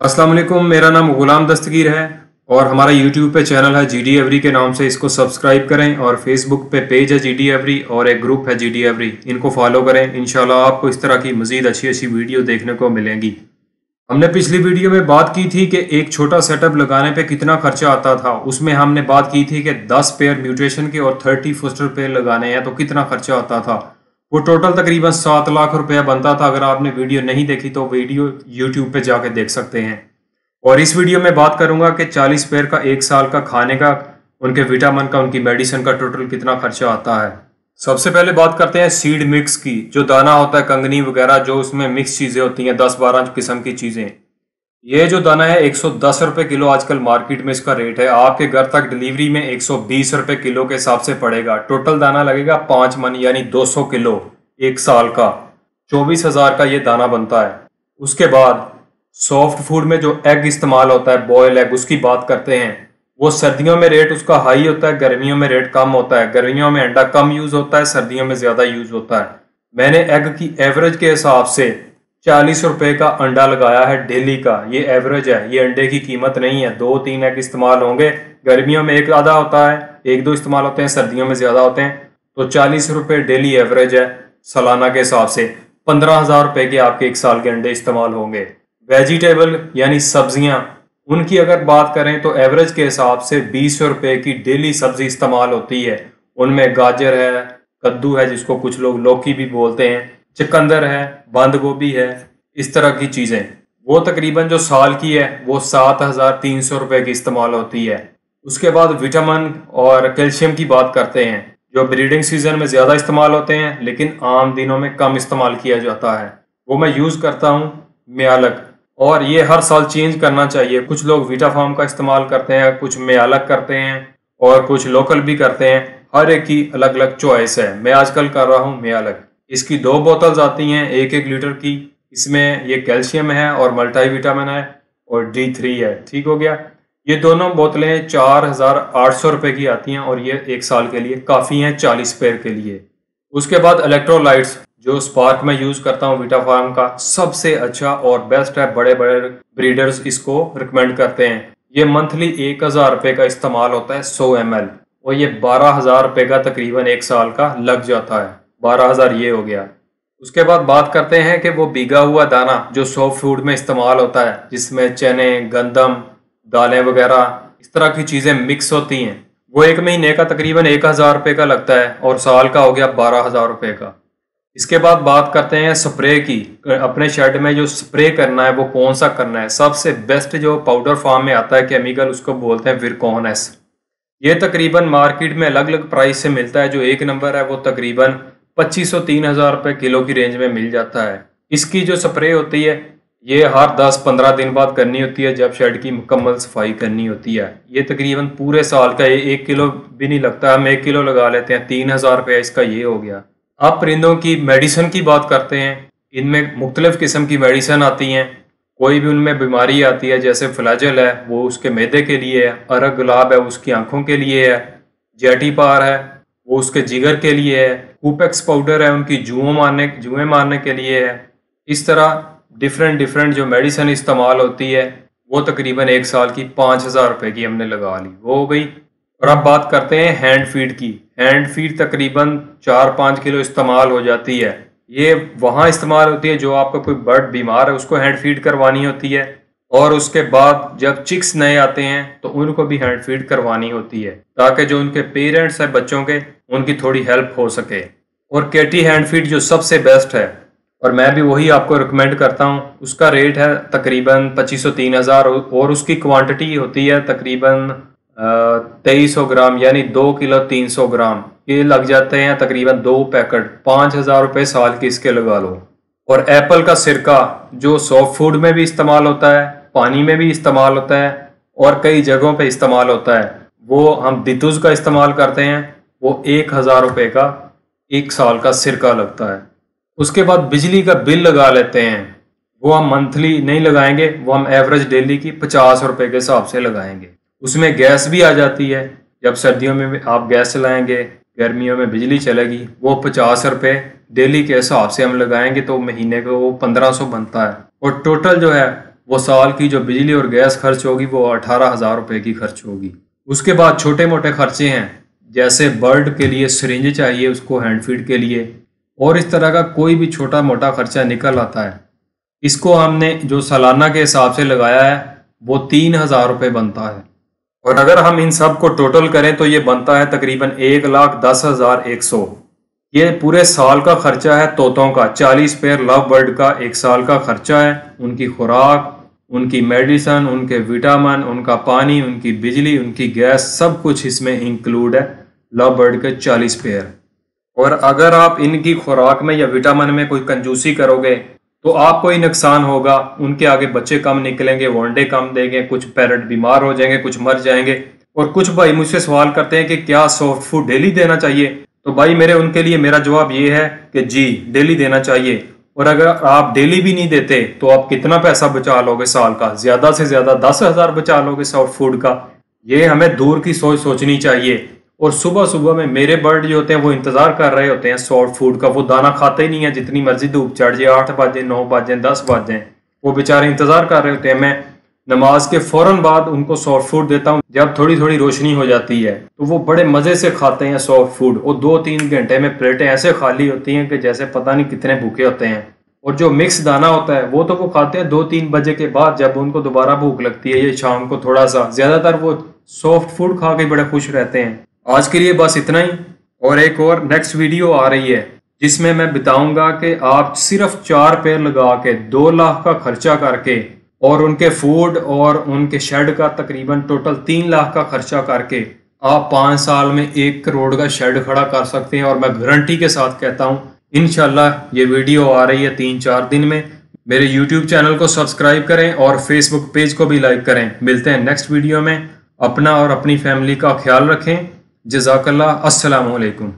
अस्सलाम वालेकुम, मेरा नाम गुलाम दस्तगीर है और हमारा यूट्यूब पे चैनल है जी डी एवरी के नाम से। इसको सब्सक्राइब करें और फेसबुक पे पेज है जी डी एवरी और एक ग्रुप है जी डी एवरी इनको फॉलो करें। इनशाला आपको इस तरह की मज़ीद अच्छी अच्छी वीडियो देखने को मिलेंगी। हमने पिछली वीडियो में बात की थी कि एक छोटा सेटअप लगाने पे कितना खर्चा आता था। उसमें हमने बात की थी कि 10 पेयर म्यूटेशन के और 30 फोस्टर पेयर लगाने हैं तो कितना खर्चा आता था। वो टोटल तकरीबन सात लाख रुपया बनता था। अगर आपने वीडियो नहीं देखी तो वीडियो यूट्यूब पे जाके देख सकते हैं। और इस वीडियो में बात करूँगा कि 40 पेयर का एक साल का खाने का, उनके विटामिन का, उनकी मेडिसिन का टोटल कितना खर्चा आता है। सबसे पहले बात करते हैं सीड मिक्स की, जो दाना होता है, कंगनी वगैरह, जो उसमें मिक्स चीज़ें होती हैं, दस बारह किस्म की चीज़ें। ये जो दाना है, एक सौ दस किलो आजकल मार्केट में इसका रेट है। आपके घर तक डिलीवरी में एक सौ बीस किलो के हिसाब से पड़ेगा। टोटल दाना लगेगा पाँच मन, यानी दो सौ किलो एक साल का। चौबीस हज़ार का ये दाना बनता है। उसके बाद सॉफ्ट फ़ूड में जो एग इस्तेमाल होता है, बॉयल एग, उसकी बात करते हैं। वो सर्दियों में रेट उसका हाई होता है, गर्मियों में रेट कम होता है। गर्मियों में अंडा कम यूज़ होता है, सर्दियों में ज़्यादा यूज़ होता है। मैंने एग की एवरेज के हिसाब से चालीस रुपए का अंडा लगाया है डेली का। ये एवरेज है। ये अंडे की कीमत नहीं है। दो तीन एग इस्तेमाल होंगे। गर्मियों में एक आधा होता है। एक दो इस्तेमाल होते हैं। सर्दियों में ज़्यादा होते हैं। तो चालीस रुपए डेली एवरेज है सालाना के हिसाब से। पंद्रह हज़ार रुपए के आपके एक साल के अंडे इस्तेमाल होंगे। वेजिटेबल यानी सब्ज़ियाँ, उनकी अगर बात करें तो एवरेज के हिसाब से बीस रुपए की डेली सब्ज़ी इस्तेमाल होती है। उनमें गाजर है, कद्दू है, जिसको कुछ लोग लौकी भी बोलते हैं। चकंदर है बंद गोभी है, इस तरह की चीज़ें। वो तकरीबन जो साल की है, वो सात हज़ार तीन सौ रुपये की इस्तेमाल होती है। उसके बाद विटामिन और कैल्शियम की बात करते हैं, जो ब्रीडिंग सीज़न में ज़्यादा इस्तेमाल होते हैं, लेकिन आम दिनों में कम इस्तेमाल किया जाता है। वो मैं यूज़ करता हूँ, म्यालक। और ये हर साल चेंज करना चाहिए। कुछ लोग वीटा फार्म का इस्तेमाल करते हैं, कुछ में अलग करते हैं, और कुछ लोकल भी करते हैं। हर एक की अलग अलग चॉइस है। मैं आजकल कर रहा हूँ मैं अलग इसकी दो बोतल्स आती हैं, एक एक लीटर की। इसमें ये कैल्शियम है और मल्टी विटामिन है और डी थ्री है। ठीक हो गया? ये दोनों बोतलें चार हज़ार आठ सौ रुपए की आती हैं और ये एक साल के लिए काफ़ी हैं, चालीस पेयर के लिए। उसके बाद इलेक्ट्रोलाइट्स जो स्पार्क में यूज़ करता हूँ वीटा फार्म का सबसे अच्छा और बेस्ट है बड़े बड़े ब्रीडर्स इसको रिकमेंड करते हैं। ये मंथली एक हज़ार रुपए का इस्तेमाल होता है, सौ एम और ये बारह हज़ार रुपए का तकरीबन एक साल का लग जाता है। बारह हज़ार ये हो गया। उसके बाद बात करते हैं कि वो बीगा हुआ दाना जो सॉफ्ट फ़ूड में इस्तेमाल होता है, जिसमें चने, गंदम, दालें वगैरह, इस तरह की चीज़ें मिक्स होती हैं। वो एक महीने का तकरीबन एक हज़ार रुपये का लगता है और साल का हो गया बारह हज़ार रुपये का। इसके बाद बात करते हैं स्प्रे की अपने शेड में जो स्प्रे करना है, वो कौन सा करना है। सबसे बेस्ट जो पाउडर फॉर्म में आता है केमिकल उसको बोलते हैं विरकॉन एस ये तकरीबन मार्केट में अलग अलग प्राइस से मिलता है, जो एक नंबर है, वो तकरीबन पच्चीस सौ तीन हज़ार रुपये किलो की रेंज में मिल जाता है। इसकी जो स्प्रे होती है, ये हर दस पंद्रह दिन बाद करनी होती है, जब शेड की मुकम्मल सफ़ाई करनी होती है। ये तकरीबन पूरे साल का ये एक किलो भी नहीं लगता, हम एक किलो लगा लेते हैं, तीन हज़ार रुपया इसका ये हो गया। आप परिंदों की मेडिसिन की बात करते हैं, इनमें मुख्तलिफ़ किस्म की मेडिसिन आती हैं। कोई भी उनमें बीमारी आती है, जैसे फ्लैजल है, वो उसके मैदे के लिए है, अरग गुलाब है उसकी आँखों के लिए है जेटी पार है वो उसके जिगर के लिए है कूपेक्स पाउडर है, उनकी जुओं मारने, जुएँ मारने के लिए है। इस तरह डिफरेंट डिफरेंट जो मेडिसिन इस्तेमाल होती है, वो तकरीबन एक साल की पाँच हज़ार रुपये की हमने लगा ली। वो हो गई। और अब बात करते हैं हैंड फ़ीड की। हैंड फ़ीड तकरीबन चार पाँच किलो इस्तेमाल हो जाती है। ये वहाँ इस्तेमाल होती है जो आपका कोई बर्ड बीमार है, उसको हैंड फ़ीड करवानी होती है। और उसके बाद जब चिक्स नए आते हैं तो उनको भी हैंड फ़ीड करवानी होती है, ताकि जो उनके पेरेंट्स हैं बच्चों के, उनकी थोड़ी हेल्प हो सके। और केटी हैंड फ़ीड जो सबसे बेस्ट है, और मैं भी वही आपको रिकमेंड करता हूँ, उसका रेट है तकरीबन पच्चीस सौ तीन हज़ार, और उसकी क्वांटिटी होती है तकरीबन तेईस सौ ग्राम, यानी दो किलो तीन सौ ग्राम। ये लग जाते हैं तकरीबन दो पैकेट, पाँच हज़ार रुपये साल की इसके लगा लो। और एप्पल का सिरका, जो सॉफ्ट फ़ूड में भी इस्तेमाल होता है पानी में भी इस्तेमाल होता है और कई जगहों पे इस्तेमाल होता है। वो हम दितुज का इस्तेमाल करते हैं, वो एक हज़ार रुपये का, एक साल का सिरका लगता है। उसके बाद बिजली का बिल लगा लेते हैं। वो हम मंथली नहीं लगाएँगे, वो हम एवरेज डेली की पचास रुपए के हिसाब से लगाएँगे। उसमें गैस भी आ जाती है। जब सर्दियों में आप गैस चलाएँगे, गर्मियों में बिजली चलेगी, वो पचास रुपये डेली के हिसाब से हम लगाएँगे तो महीने का वो पंद्रह सौ बनता है। और टोटल जो है वो साल की जो बिजली और गैस खर्च होगी वो अठारह हज़ार रुपये की खर्च होगी। उसके बाद छोटे मोटे खर्चे हैं, जैसे बर्ड के लिए सरिंज चाहिए उसको हैंड फ़ीड के लिए, और इस तरह का कोई भी छोटा मोटा खर्चा निकल आता है। इसको हमने जो सालाना के हिसाब से लगाया है, वो तीन हज़ार रुपये बनता है। और अगर हम इन सबको टोटल करें तो ये बनता है तकरीबन एक लाख दस हज़ार एक सौ। ये पूरे साल का खर्चा है तोतों का। चालीस पेयर लव बर्ड का एक साल का खर्चा है। उनकी खुराक, उनकी मेडिसन, उनके विटामिन, उनका पानी, उनकी बिजली, उनकी गैस सब कुछ इसमें इंक्लूड है। लव बर्ड के चालीस पेयर और अगर आप इनकी खुराक में या विटामिन में कोई कंजूसी करोगे तो आपको ही नुकसान होगा। उनके आगे बच्चे कम निकलेंगे, वनडे कम देंगे, कुछ पैरट बीमार हो जाएँगे, कुछ मर जाएँगे। और कुछ भाई मुझसे सवाल करते हैं कि क्या सॉफ्ट फ़ूड डेली देना चाहिए? तो भाई मेरे, उनके लिए मेरा जवाब ये है कि जी, डेली देना चाहिए। और अगर आप डेली भी नहीं देते तो आप कितना पैसा बचा लोगे साल का? ज़्यादा से ज़्यादा दस हज़ार बचा लोगे सॉफ्ट फ़ूड का। ये हमें दूर की सोच सोचनी चाहिए। और सुबह सुबह में मेरे बर्ड जो होते हैं, वो इंतज़ार कर रहे होते हैं सॉफ्ट फ़ूड का। वो दाना खाते ही नहीं है, जितनी मर्ज़ी धूप चढ़ जाए, आठ बजे, नौ बजे, दस बजे। वो बेचारे इंतज़ार कर रहे होते हैं, मैं नमाज़ के फ़ौरन बाद उनको सॉफ्ट फ़ूड देता हूँ। जब थोड़ी थोड़ी रोशनी हो जाती है तो वो बड़े मज़े से खाते हैं सॉफ्ट फ़ूड। और दो तीन घंटे में प्लेटें ऐसे खाली होती हैं कि जैसे पता नहीं कितने भूखे होते हैं। और जो मिक्स दाना होता है, वो तो वो खाते हैं दो तीन बजे के बाद जब उनको दोबारा भूख लगती है ये शाम को थोड़ा सा ज़्यादातर वो सॉफ्ट फ़ूड खा के बड़े खुश रहते हैं। आज के लिए बस इतना ही। और एक और नेक्स्ट वीडियो आ रही है, जिसमें मैं बताऊँगा कि आप सिर्फ़ चार पेड़ लगा के दो लाख का खर्चा करके और उनके फ़ूड और उनके शेड का तकरीबन टोटल तीन लाख का खर्चा करके आप पाँच साल में एक करोड़ का शेड खड़ा कर सकते हैं। और मैं गारंटी के साथ कहता हूँ इनशाला ये वीडियो आ रही है तीन चार दिन में। मेरे यूट्यूब चैनल को सब्सक्राइब करें और फेसबुक पेज को भी लाइक करें। मिलते हैं नेक्स्ट वीडियो में। अपना और अपनी फैमिली का ख्याल रखें। जजाकल्ला अस्सलाम वालेकुम